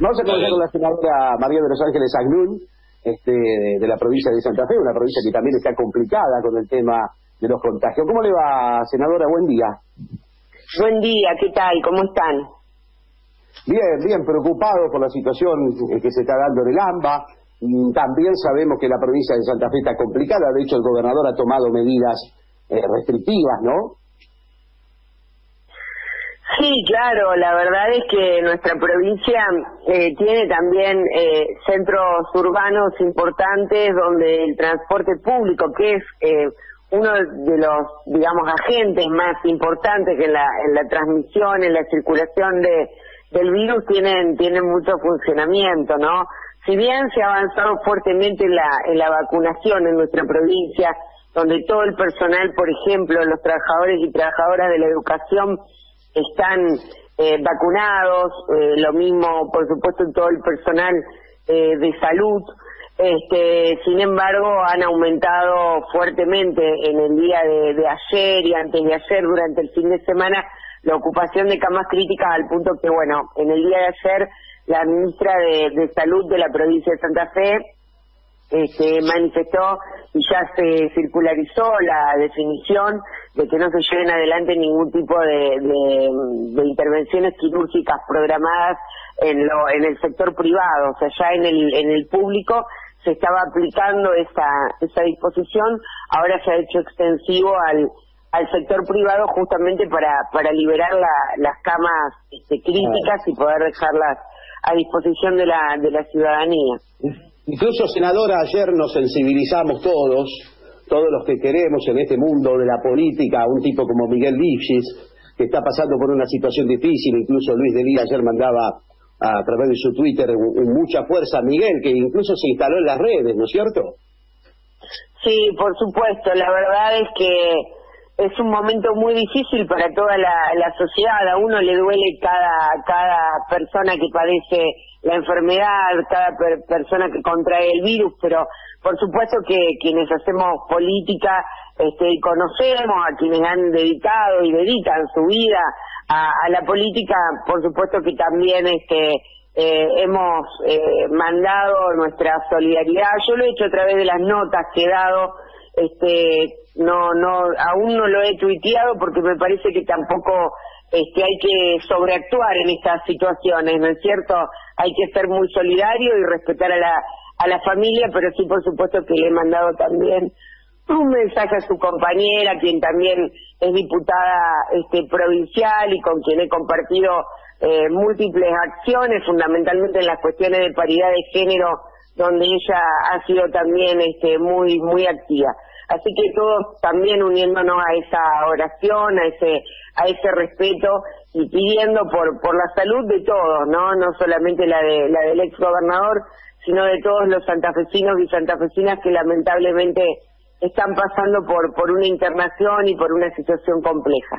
Vamos a comenzar con la senadora María de los Ángeles Agnún, este, de, la provincia de Santa Fe, una provincia que también está complicada con el tema de los contagios. ¿Cómo le va, senadora? Buen día. Buen día, ¿qué tal? ¿Cómo están? Bien, bien, preocupado por la situación que se está dando en el AMBA. También sabemos que la provincia de Santa Fe está complicada, de hecho el gobernador ha tomado medidas eh, restrictivas, ¿no? Sí, claro, la verdad es que nuestra provincia eh, tiene también eh, centros urbanos importantes donde el transporte público, que es eh, uno de los, digamos, agentes más importantes que en la, en la transmisión, en la circulación de, del virus, tienen, tienen mucho funcionamiento, ¿no? Si bien se ha avanzado fuertemente en la, en la vacunación en nuestra provincia, donde todo el personal, por ejemplo, los trabajadores y trabajadoras de la educación, están eh, vacunados, eh, lo mismo, por supuesto, todo el personal eh, de salud. Este, sin embargo, han aumentado fuertemente en el día de, ayer y antes de ayer, durante el fin de semana, la ocupación de camas críticas al punto que, bueno, en el día de ayer, la ministra de Salud de la provincia de Santa Fe este, manifestó y ya se circularizó la definición de que no se lleven adelante ningún tipo de, de, intervenciones quirúrgicas programadas en, lo, en el sector privado, o sea, ya en el, en el público se estaba aplicando esa, esa disposición, ahora se ha hecho extensivo al, al sector privado justamente para, para liberar la, las camas este, críticas y poder dejarlas a disposición de la, de la ciudadanía. Incluso, senadora, ayer nos sensibilizamos todos, todos los que queremos en este mundo de la política, un tipo como Miguel Lipschitz, que está pasando por una situación difícil, incluso Luis de Lía ayer mandaba a través de su Twitter mucha fuerza a Miguel, que incluso se instaló en las redes, ¿no es cierto? Sí, por supuesto, la verdad es que es un momento muy difícil para toda la, la sociedad, a uno le duele cada, cada persona que padece la enfermedad, cada persona que contrae el virus, pero por supuesto que quienes hacemos política este, conocemos a quienes han dedicado y dedican su vida a, la política, por supuesto que también este, eh, hemos eh, mandado nuestra solidaridad. Yo lo he hecho a través de las notas que he dado, este, no, no, aún no lo he tuiteado porque me parece que tampoco este, hay que sobreactuar en estas situaciones, ¿no es cierto? Hay que ser muy solidario y respetar a la, a la familia, pero sí, por supuesto, que le he mandado también un mensaje a su compañera, quien también es diputada este, provincial y con quien he compartido eh, múltiples acciones, fundamentalmente en las cuestiones de paridad de género, donde ella ha sido también este, muy, muy activa. Así que todos también uniéndonos a esa oración, a ese, a ese respeto y pidiendo por, por la salud de todos, ¿no? No solamente la de, la del ex gobernador, sino de todos los santafesinos y santafesinas que lamentablemente están pasando por, por una internación y por una situación compleja.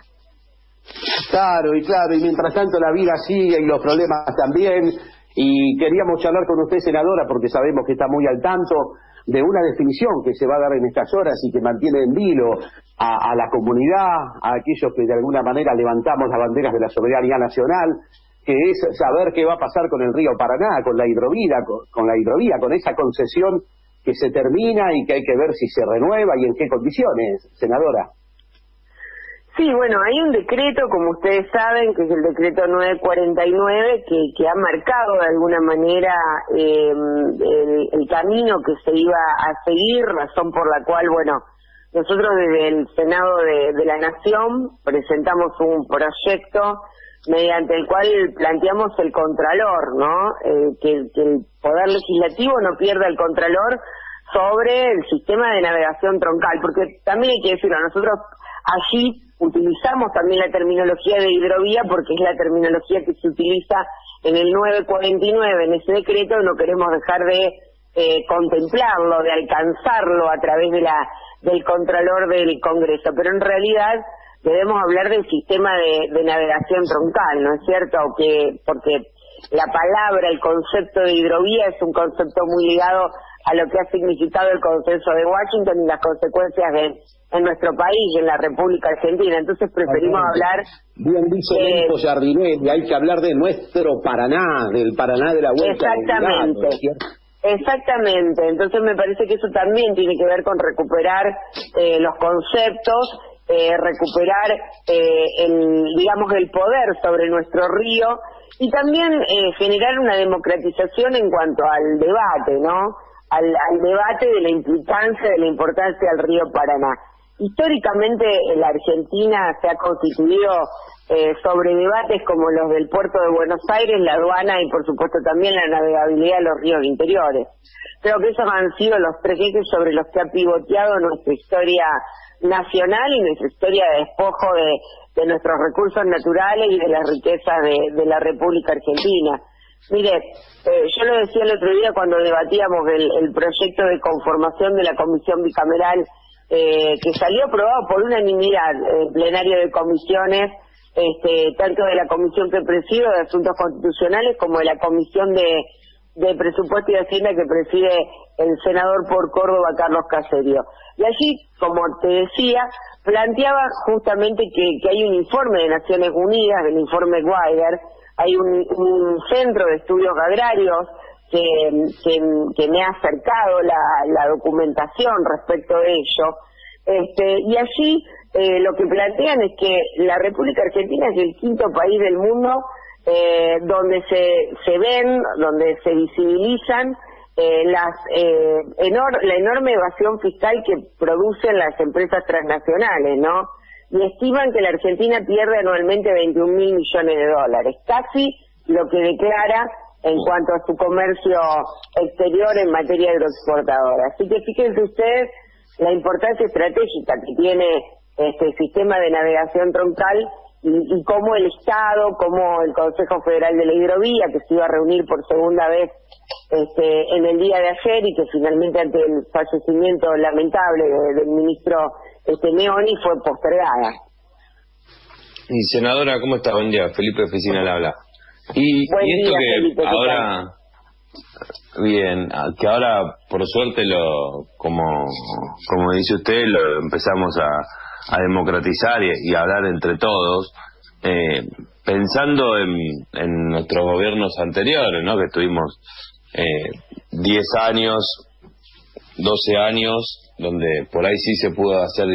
Claro, y claro, y mientras tanto la vida sigue y los problemas también, y queríamos charlar con usted, senadora, porque sabemos que está muy al tanto de una definición que se va a dar en estas horas y que mantiene en vilo a, la comunidad, a aquellos que de alguna manera levantamos las banderas de la soberanía nacional, que es saber qué va a pasar con el río Paraná, con la hidrovía, con, la hidrovía, con esa concesión que se termina y que hay que ver si se renueva y en qué condiciones, senadora. Sí, bueno, hay un decreto, como ustedes saben, que es el decreto 949, que, que ha marcado de alguna manera eh, el, camino que se iba a seguir, razón por la cual, bueno, nosotros desde el Senado de, la Nación presentamos un proyecto mediante el cual planteamos el Contralor, ¿no? Eh, que, el Poder Legislativo no pierda el Contralor sobre el sistema de navegación troncal, porque también hay que decirlo, nosotros allí utilizamos también la terminología de hidrovía porque es la terminología que se utiliza en el 949, en ese decreto, no queremos dejar de eh, contemplarlo, de alcanzarlo a través de la del Contralor del Congreso, pero en realidad debemos hablar del sistema de, navegación troncal, ¿no es cierto? Que, porque la palabra, el concepto de hidrovía es un concepto muy ligado a lo que ha significado el consenso de Washington y las consecuencias de, en nuestro país, en la República Argentina. Entonces preferimos hablar... Bien dice Benito Jardinelli, hay que hablar de nuestro Paraná, del Paraná de la vuelta. Exactamente. Exactamente, entonces me parece que eso también tiene que ver con recuperar eh, los conceptos, eh, recuperar eh, el, digamos, el poder sobre nuestro río y también eh, generar una democratización en cuanto al debate, ¿no? Al, al debate de la importancia de la importancia del río Paraná. Históricamente la Argentina se ha constituido eh, sobre debates como los del puerto de Buenos Aires, la aduana y por supuesto también la navegabilidad de los ríos interiores. Creo que esos han sido los tres ejes sobre los que ha pivoteado nuestra historia nacional y nuestra historia de despojo de, de nuestros recursos naturales y de las riquezas de, la República Argentina. Mire, eh, yo lo decía el otro día cuando debatíamos el, proyecto de conformación de la comisión bicameral eh, que salió aprobado por unanimidad en plenario de comisiones, este, tanto de la comisión que presido de Asuntos Constitucionales como de la comisión de, de Presupuesto y Hacienda que preside el senador por Córdoba, Carlos Caserio. Y allí, como te decía, planteaba justamente que, hay un informe de Naciones Unidas, del informe Guider, hay un, centro de estudios agrarios que, que, me ha acercado la, documentación respecto de ello, este, y allí eh, lo que plantean es que la República Argentina es el quinto país del mundo eh, donde se, se ven, donde se visibilizan eh, las, eh, la enorme evasión fiscal que producen las empresas transnacionales, ¿no? Y estiman que la Argentina pierde anualmente 21 mil millones de dólares, casi lo que declara en cuanto a su comercio exterior en materia agroexportadora. Así que fíjense ustedes la importancia estratégica que tiene este sistema de navegación troncal y, cómo el Estado, como el Consejo Federal de la Hidrovía, que se iba a reunir por segunda vez este, en el día de ayer y que finalmente ante el fallecimiento lamentable del ministro este, Meoni fue postergada. Y senadora, ¿cómo está? Buen día, Felipe Oficina le habla. Y, esto que ahora, bien, que ahora por suerte lo, como, como dice usted, lo empezamos a, a democratizar y, hablar entre todos, eh, pensando en, en, nuestros gobiernos anteriores, ¿no? que tuvimos eh, 10 años, 12 años, donde por ahí sí se pudo hacer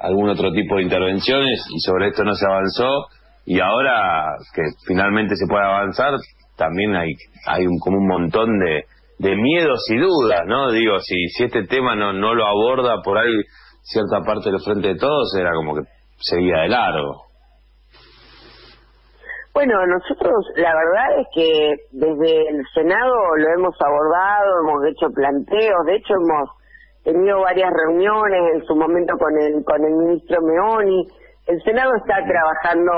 algún otro tipo de intervenciones y sobre esto no se avanzó y ahora que finalmente se puede avanzar también hay hay un, como un montón de, de miedos y dudas no digo si si este tema no no lo aborda por ahí cierta parte del frente de todos era como que seguía de largo. Bueno, nosotros la verdad es que desde el Senado lo hemos abordado, hemos hecho planteos, de hecho hemos tenido varias reuniones en su momento con el con el ministro Meoni. El Senado está trabajando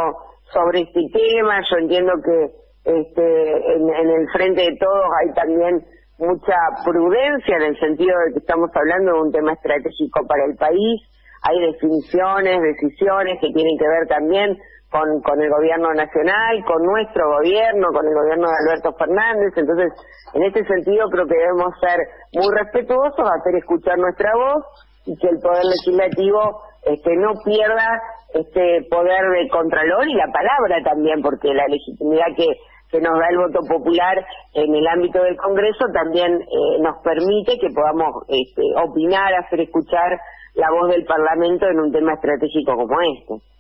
sobre este tema, yo entiendo que este en, en el frente de todos hay también mucha prudencia en el sentido de que estamos hablando de un tema estratégico para el país. Hay definiciones, decisiones que tienen que ver también con, con el gobierno nacional, con nuestro gobierno, con el gobierno de Alberto Fernández. Entonces, en este sentido creo que debemos ser muy respetuosos, hacer escuchar nuestra voz y que el poder legislativo este, no pierda este poder de contralor y la palabra también, porque la legitimidad que que nos da el voto popular en el ámbito del Congreso también eh, nos permite que podamos este, opinar, hacer escuchar la voz del Parlamento en un tema estratégico como este.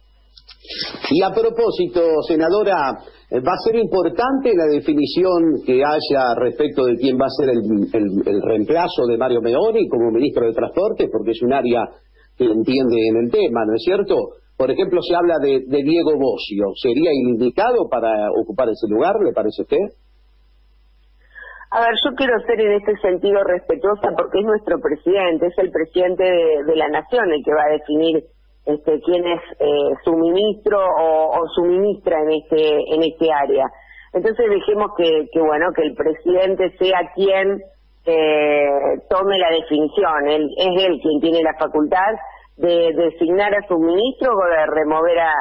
Y a propósito, senadora, ¿va a ser importante la definición que haya respecto de quién va a ser el, el reemplazo de Mario Meoni como ministro de Transporte? Porque es un área que entiende en el tema, ¿no es cierto? Por ejemplo, se habla de, Diego Bocio. ¿Sería indicado para ocupar ese lugar, le parece a usted? A ver, yo quiero ser en este sentido respetuosa porque es nuestro presidente, es el presidente de, la nación el que va a definir este, quién es eh, su ministro o, su ministra en este en este área. Entonces dejemos que, que bueno que el presidente sea quien eh, tome la definición. Él, es él quien tiene la facultad de designar a sus ministros o de remover a,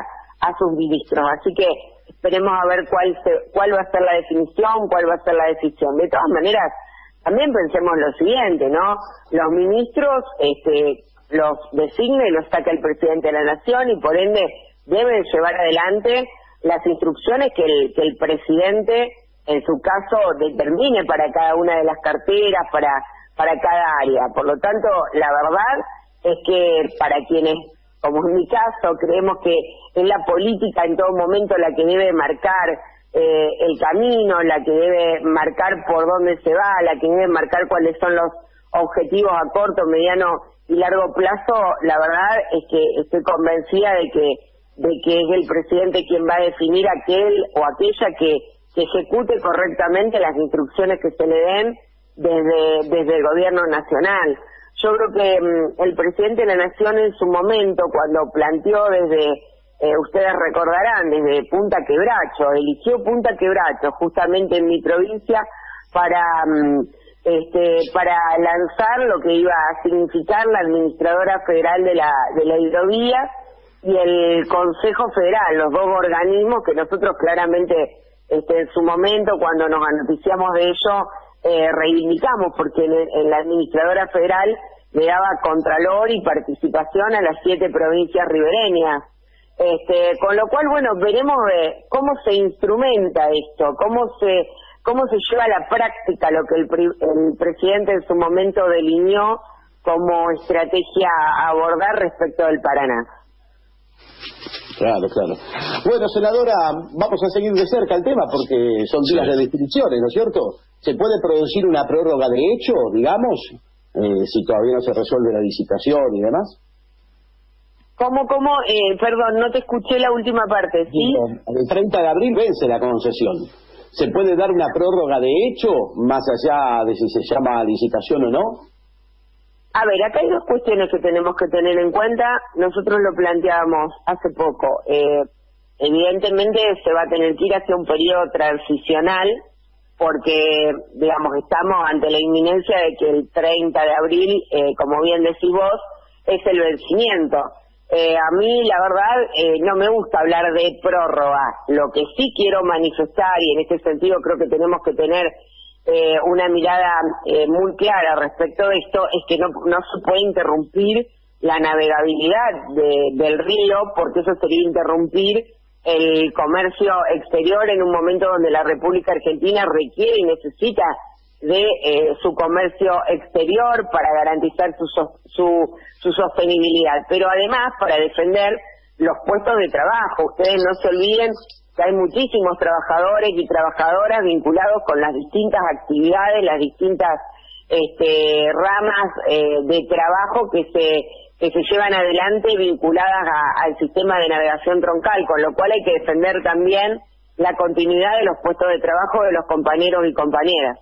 a sus ministros. Así que esperemos a ver cuál, cuál va a ser la definición, cuál va a ser la decisión. De todas maneras, también pensemos lo siguiente, ¿no? Los ministros este, los designa y los saca el presidente de la Nación y por ende deben llevar adelante las instrucciones que el, que el presidente en su caso determine para cada una de las carteras, para, para cada área. Por lo tanto, la verdad es que para quienes, como en mi caso, creemos que es la política en todo momento la que debe marcar eh, el camino, la que debe marcar por dónde se va, la que debe marcar cuáles son los objetivos a corto, mediano y largo plazo, la verdad es que estoy convencida de que de que es el presidente quien va a definir aquel o aquella que, que ejecute correctamente las instrucciones que se le den desde, desde el gobierno nacional. Yo creo que mm, el presidente de la Nación en su momento, cuando planteó desde, eh, ustedes recordarán, desde Punta Quebracho, eligió Punta Quebracho justamente en mi provincia para, mm, este, para lanzar lo que iba a significar la administradora federal de la, de la hidrovía y el Consejo Federal, los dos organismos que nosotros claramente este, en su momento, cuando nos noticiamos de ello, eh, reivindicamos, porque en, la administradora federal le daba contralor y participación a las siete provincias ribereñas. Este, con lo cual, bueno, veremos eh, cómo se instrumenta esto, cómo se cómo se lleva a la práctica lo que el, el presidente en su momento delineó como estrategia a abordar respecto del Paraná. Claro, claro. Bueno, senadora, vamos a seguir de cerca el tema porque son días de definiciones, ¿no es cierto? ¿Se puede producir una prórroga de hecho, digamos, eh, si todavía no se resuelve la licitación y demás? ¿Cómo, cómo? Eh, perdón, no te escuché la última parte, ¿sí? El 30 de abril vence la concesión. ¿Se puede dar una prórroga de hecho, más allá de si se llama licitación o no? A ver, acá hay dos cuestiones que tenemos que tener en cuenta. Nosotros lo planteábamos hace poco. Eh, evidentemente se va a tener que ir hacia un periodo transicional porque, digamos, estamos ante la inminencia de que el 30 de abril, eh, como bien decís vos, es el vencimiento. Eh, a mí, la verdad, eh, no me gusta hablar de prórroga. Lo que sí quiero manifestar, y en este sentido creo que tenemos que tener eh, una mirada eh, muy clara respecto de esto es que no, no se puede interrumpir la navegabilidad del río porque eso sería interrumpir el comercio exterior en un momento donde la República Argentina requiere y necesita de eh, su comercio exterior para garantizar su, su, su sostenibilidad, pero además para defender los puestos de trabajo. Ustedes no se olviden que hay muchísimos trabajadores y trabajadoras vinculados con las distintas actividades, las distintas este, ramas eh, de trabajo que se que se llevan adelante vinculadas al sistema de navegación troncal, con lo cual hay que defender también la continuidad de los puestos de trabajo de los compañeros y compañeras.